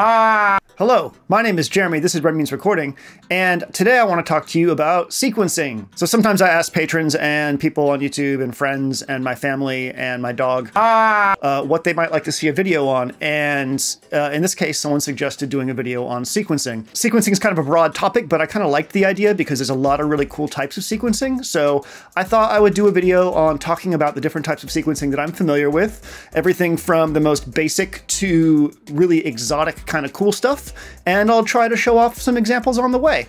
Ah! Hello, my name is Jeremy, this is Red Means Recording, and today I want to talk to you about sequencing. So sometimes I ask patrons and people on YouTube and friends and my family and my dog ah! uh, what they might like to see a video on, and uh, in this case someone suggested doing a video on sequencing. Sequencing is kind of a broad topic, but I kind of liked the idea because there's a lot of really cool types of sequencing, so I thought I would do a video on talking about the different types of sequencing that I'm familiar with, everything from the most basic to really exotic kind of cool stuff, and I'll try to show off some examples on the way.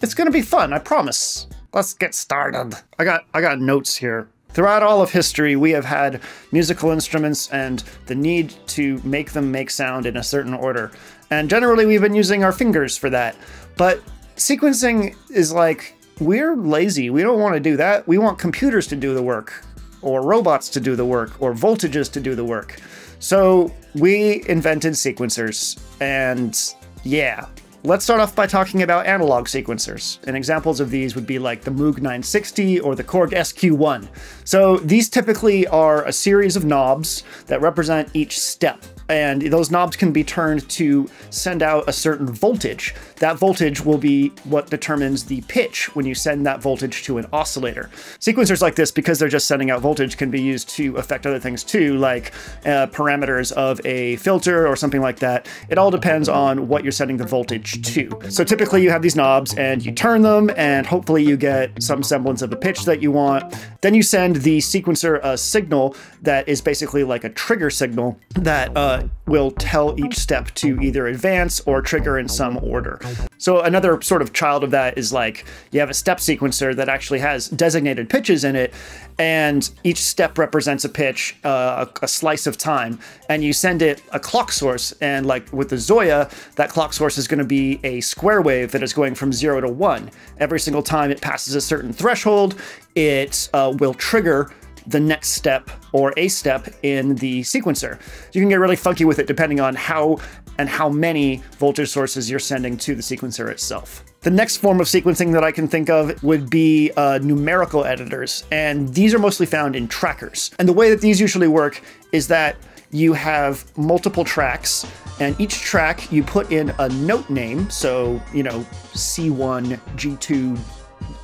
It's gonna be fun, I promise. Let's get started. I got I got notes here. Throughout all of history, we have had musical instruments and the need to make them make sound in a certain order. And generally, we've been using our fingers for that. But sequencing is like, we're lazy. We don't want to do that. We want computers to do the work, or robots to do the work, or voltages to do the work. So we invented sequencers, and yeah. Let's start off by talking about analog sequencers, and examples of these would be like the Moog 960 or the Korg SQ1. So these typically are a series of knobs that represent each step and those knobs can be turned to send out a certain voltage. That voltage will be what determines the pitch when you send that voltage to an oscillator. Sequencers like this, because they're just sending out voltage, can be used to affect other things too, like uh, parameters of a filter or something like that. It all depends on what you're sending the voltage to. So typically you have these knobs and you turn them and hopefully you get some semblance of the pitch that you want. Then you send the sequencer a signal that is basically like a trigger signal that uh, will tell each step to either advance or trigger in some order. So another sort of child of that is like you have a step sequencer that actually has designated pitches in it, and each step represents a pitch, uh, a, a, slice of time, and you send it a clock source. And like with the ZOIA, that clock source is going to be a square wave that is going from zero to one. Every single time it passes a certain threshold, it uh, will trigger the next step or a step in the sequencer. So You can get really funky with it depending on how and how many voltage sources you're sending to the sequencer itself. The next form of sequencing that I can think of would be uh, numerical editors, and these are mostly found in trackers. And the way that these usually work is that you have multiple tracks, and each track you put in a note name, so, you know, C1, G2,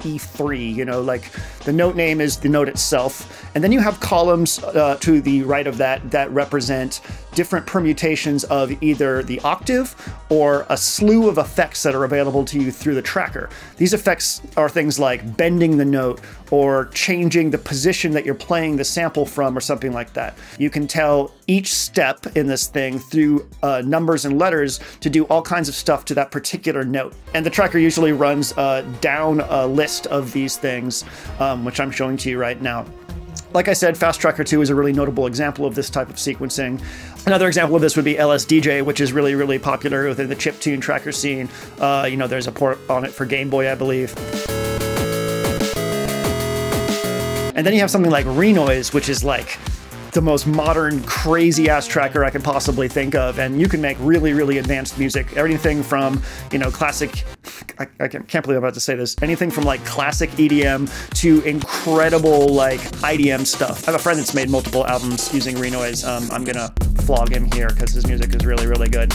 E3, you know, like the note name is the note itself. And then you have columns uh, to the right of that that represent different permutations of either the octave or a slew of effects that are available to you through the tracker. These effects are things like bending the note or changing the position that you're playing the sample from or something like that. You can tell each step in this thing through uh, numbers and letters to do all kinds of stuff to that particular note. And the tracker usually runs uh, down a list of these things, um, which I'm showing to you right now. Like I said, Fast Tracker 2 is a really notable example of this type of sequencing. Another example of this would be LSDJ, which is really, really popular within the chiptune tracker scene. Uh, you know, there's a port on it for Game Boy, I believe. And then you have something like Renoise, which is like the most modern, crazy ass tracker I could possibly think of. And you can make really, really advanced music. Everything from, you know, classic, I, I can't believe I'm about to say this, anything from like classic EDM to incredible like IDM stuff. I have a friend that's made multiple albums using Renoise. Um, I'm gonna flog him here because his music is really, really good.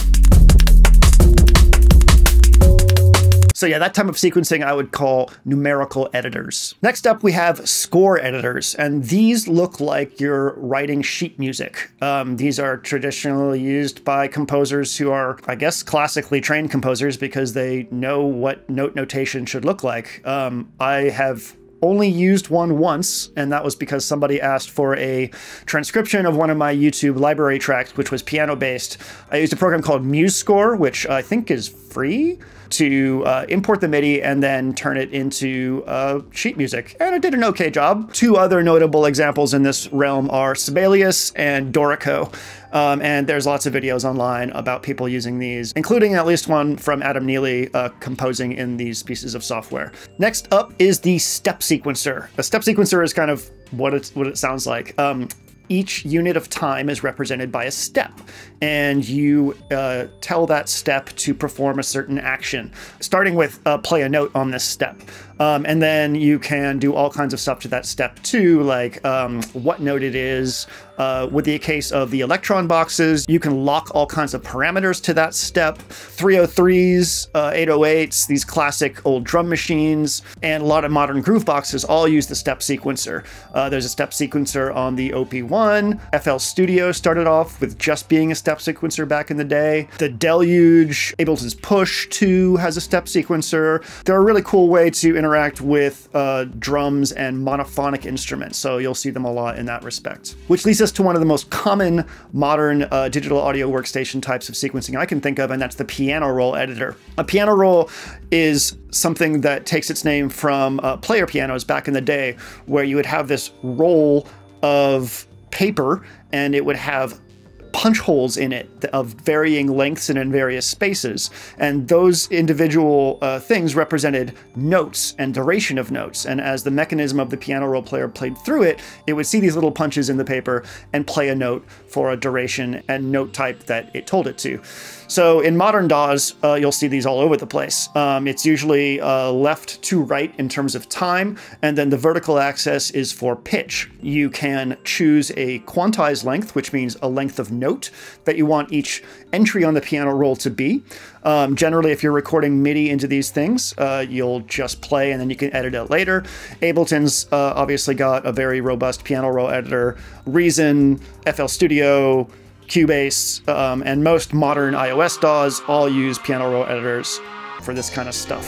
So yeah, that type of sequencing I would call numerical editors. Next up, we have score editors, and these look like you're writing sheet music. Um, these are traditionally used by composers who are, I guess, classically trained composers because they know what note notation should look like. Um, I have only used one once, and that was because somebody asked for a transcription of one of my YouTube library tracks, which was piano based. I used a program called MuseScore, which I think is free to uh, import the MIDI and then turn it into uh, sheet music. And it did an okay job. Two other notable examples in this realm are Sibelius and Dorico. Um, and there's lots of videos online about people using these, including at least one from Adam Neely uh, composing in these pieces of software. Next up is the step sequencer. A step sequencer is kind of what it, what it sounds like. Um, each unit of time is represented by a step, and you uh, tell that step to perform a certain action, starting with uh, play a note on this step. Um, and then you can do all kinds of stuff to that step too, like um, what note it is, Uh, with the case of the Elektron boxes, you can lock all kinds of parameters to that step. 303s, uh, 808s, these classic old drum machines, and a lot of modern groove boxes all use the step sequencer. Uh, there's a step sequencer on the OP1. FL Studio started off with just being a step sequencer back in the day. The Deluge, Ableton's Push 2 has a step sequencer. They're a really cool way to interact with uh, drums and monophonic instruments, so you'll see them a lot in that respect. Which leads us to one of the most common modern uh, digital audio workstation types of sequencing I can think of, and that's the piano roll editor. A piano roll is something that takes its name from uh, player pianos back in the day, where you would have this roll of paper and it would have punch holes in it of varying lengths and in various spaces. And those individual uh, things represented notes and duration of notes. And as the mechanism of the piano roll player played through it, it would see these little punches in the paper and play a note for a duration and note type that it told it to. So in modern DAWs, uh, you'll see these all over the place. Um, it's usually uh, left to right in terms of time, and then the vertical axis is for pitch. You can choose a quantized length, which means a length of note that you want each entry on the piano roll to be. Um, generally, if you're recording MIDI into these things, uh, you'll just play and then you can edit it later. Ableton's uh, obviously got a very robust piano roll editor. Reason, FL Studio, Cubase, um, and most modern iOS DAWs all use piano roll editors for this kind of stuff.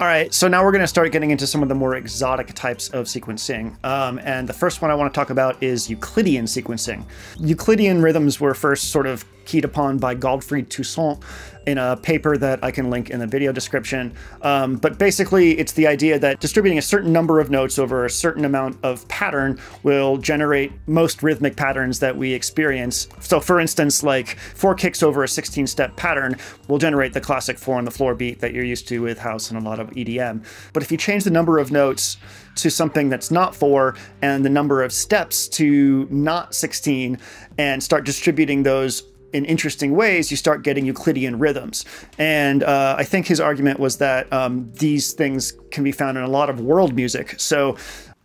All right, so now we're going to start getting into some of the more exotic types of sequencing. Um, and the first one I want to talk about is Euclidean sequencing. Euclidean rhythms were first sort of keyed upon by Godfried Toussaint in a paper that I can link in the video description. Um, but basically, it's the idea that distributing a certain number of notes over a certain amount of pattern will generate most rhythmic patterns that we experience. So, for instance, like four kicks over a 16 step pattern will generate the classic four on the floor beat that you're used to with house and a lot of EDM. But if you change the number of notes to something that's not four and the number of steps to not 16 and start distributing those in interesting ways, you start getting Euclidean rhythms. And uh, I think his argument was that um, these things can be found in a lot of world music. So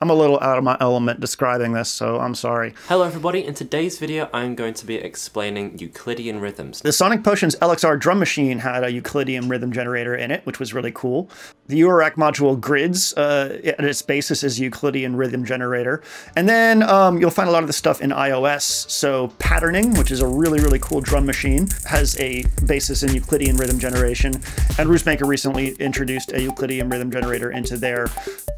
I'm a little out of my element describing this, so I'm sorry. Hello everybody, in today's video I'm going to be explaining Euclidean rhythms. The Sonic Potions LXR drum machine had a Euclidean rhythm generator in it, which was really cool. The Eurorack module Grids, uh, at its basis, is Euclidean rhythm generator. And then um, you'll find a lot of the stuff in iOS. So Patterning, which is a really, really cool drum machine, has a basis in Euclidean rhythm generation. And Ruismaker recently introduced a Euclidean rhythm generator into there.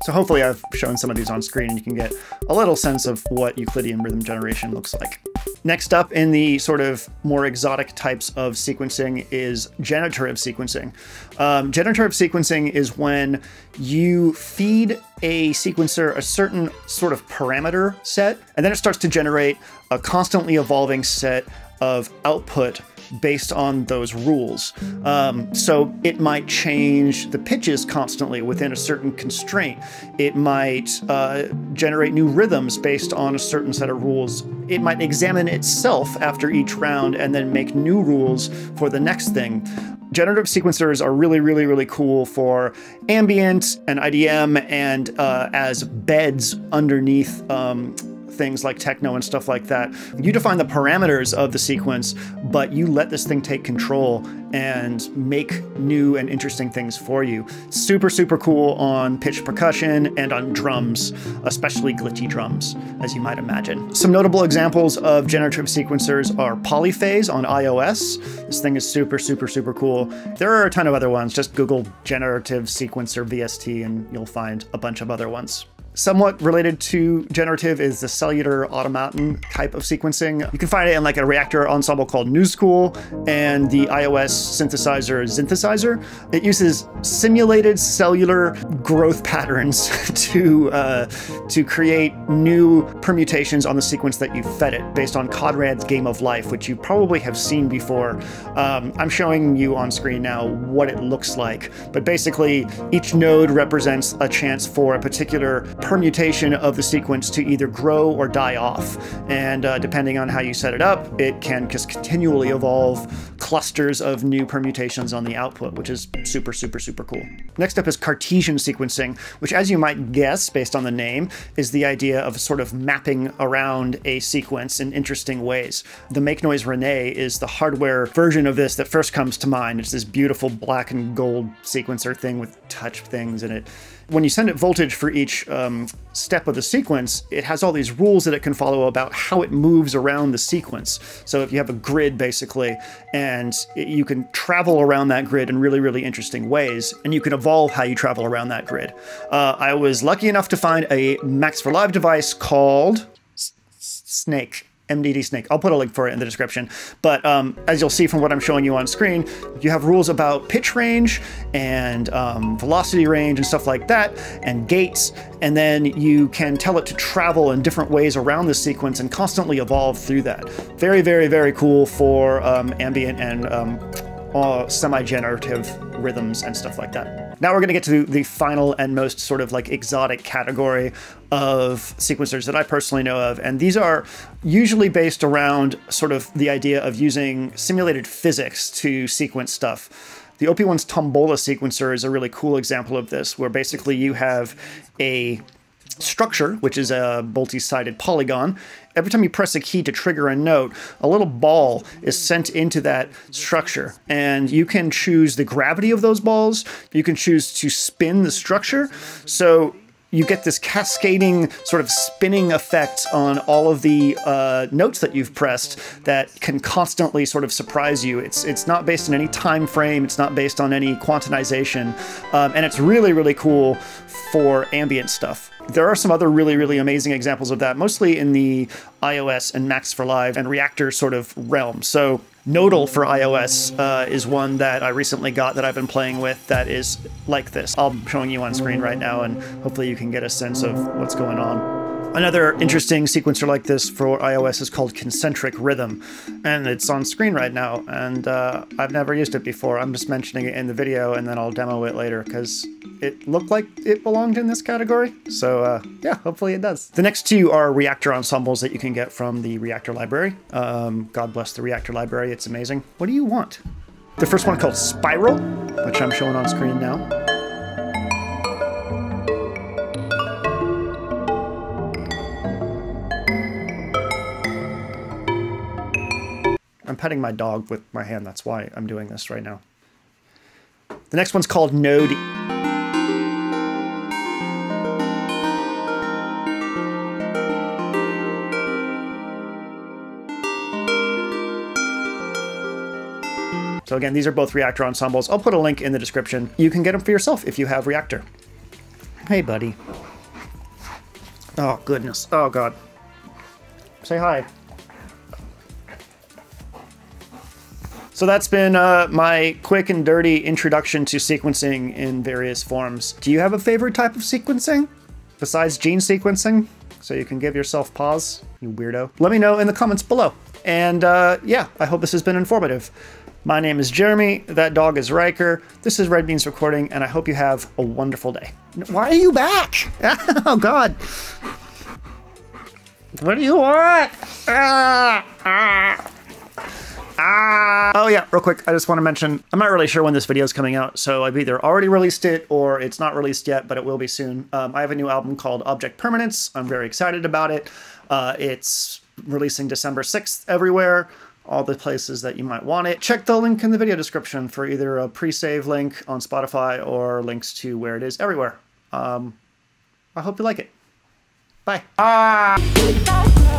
So hopefully I've shown some of these on screen and you can get a little sense of what Euclidean rhythm generation looks like. Next up in the sort of more exotic types of sequencing is generative sequencing. Um, generative sequencing is when you feed a sequencer a certain sort of parameter set, and then it starts to generate a constantly evolving set of output based on those rules. Um, so it might change the pitches constantly within a certain constraint. It might uh, generate new rhythms based on a certain set of rules. It might examine itself after each round and then make new rules for the next thing generative sequencers are really, really, really cool for ambient and IDM and uh, as beds underneath um, things like techno and stuff like that. You define the parameters of the sequence, but you let this thing take control and make new and interesting things for you. Super, super cool on pitch percussion and on drums, especially glitchy drums, as you might imagine. Some notable examples of generative sequencers are Polyphase on iOS. This thing is super, super, super cool. There are a ton of other ones. Just Google generative sequencer VST and you'll find a bunch of other ones. Somewhat related to generative is the cellular automaton type of sequencing. You can find it in like a Reaktor ensemble called Newscool and the iOS synthesizer Xynthesizr. It uses simulated cellular growth patterns to uh, to create new permutations on the sequence that you fed it based on Conrad's Game of Life, which you probably have seen before. Um, I'm showing you on screen now what it looks like, but basically each node represents a chance for a particular permutation of the sequence to either grow or die off. And uh, depending on how you set it up, it can just continually evolve clusters of new permutations on the output, which is super, super, super cool. Next up is Cartesian sequencing, which as you might guess based on the name, is the idea of sort of mapping around a sequence in interesting ways. The Make Noise Rene is the hardware version of this that first comes to mind. It's this beautiful black and gold sequencer thing with touch things in it. When you send it voltage for each um, step of the sequence, it has all these rules that it can follow about how it moves around the sequence. So if you have a grid basically, and you can travel around that grid in really, really interesting ways, and you can evolve how you travel around that grid. Uh, I was lucky enough to find a Max for Live device called Snake. MDD Snake. I'll put a link for it in the description. But um, as you'll see from what I'm showing you on screen, you have rules about pitch range and um, velocity range and stuff like that, and gates. And then you can tell it to travel in different ways around the sequence and constantly evolve through that. Very, very, very cool for um, ambient and um, uh, semi-generative rhythms and stuff like that. Now we're going to get to the final and most sort of like exotic category of sequencers that I personally know of, and these are usually based around sort of the idea of using simulated physics to sequence stuff. The OP1's Tombola sequencer is a really cool example of this, where basically you have a structure, which is a multi-sided polygon. Every time you press a key to trigger a note, a little ball is sent into that structure. And you can choose the gravity of those balls. You can choose to spin the structure. So you get this cascading sort of spinning effect on all of the uh, notes that you've pressed that can constantly sort of surprise you. It's it's not based on any time frame. It's not based on any quantization, um, and it's really really cool for ambient stuff. There are some other really, really amazing examples of that, mostly in the iOS and Max for Live and Reaktor sort of realm. So Nodal for iOS uh, is one that I recently got that I've been playing with that is like this. I'll be showing you on screen right now and hopefully you can get a sense of what's going on. Another interesting sequencer like this for iOS is called Concentric Rhythm, and it's on screen right now, and uh, I've never used it before. I'm just mentioning it in the video, and then I'll demo it later, because it looked like it belonged in this category. So uh, yeah, hopefully it does. The next two are Reaktor ensembles that you can get from the Reaktor library. Um, God bless the Reaktor library, it's amazing. What do you want? The first one called Spiral, which I'm showing on screen now. I'm petting my dog with my hand. That's why I'm doing this right now. The next one's called Node. So again, these are both Reaktor ensembles. I'll put a link in the description. You can get them for yourself if you have Reaktor. Hey, buddy. Oh, goodness. Oh, God. Say hi. So that's been uh, my quick and dirty introduction to sequencing in various forms. Do you have a favorite type of sequencing? Besides gene sequencing? So you can give yourself pause, you weirdo. Let me know in the comments below. And uh, yeah, I hope this has been informative. My name is Jeremy, that dog is Riker, this is Red Means Recording, and I hope you have a wonderful day. Why are you back? oh god. What do you want? Ah, ah. Ah! Oh yeah, real quick, I just want to mention, I'm not really sure when this video is coming out, so I've either already released it or it's not released yet, but it will be soon. Um, I have a new album called Object Permanence. I'm very excited about it. Uh, it's releasing December 6th everywhere, all the places that you might want it. Check the link in the video description for either a pre-save link on Spotify or links to where it is everywhere. Um, I hope you like it. Bye. Ah!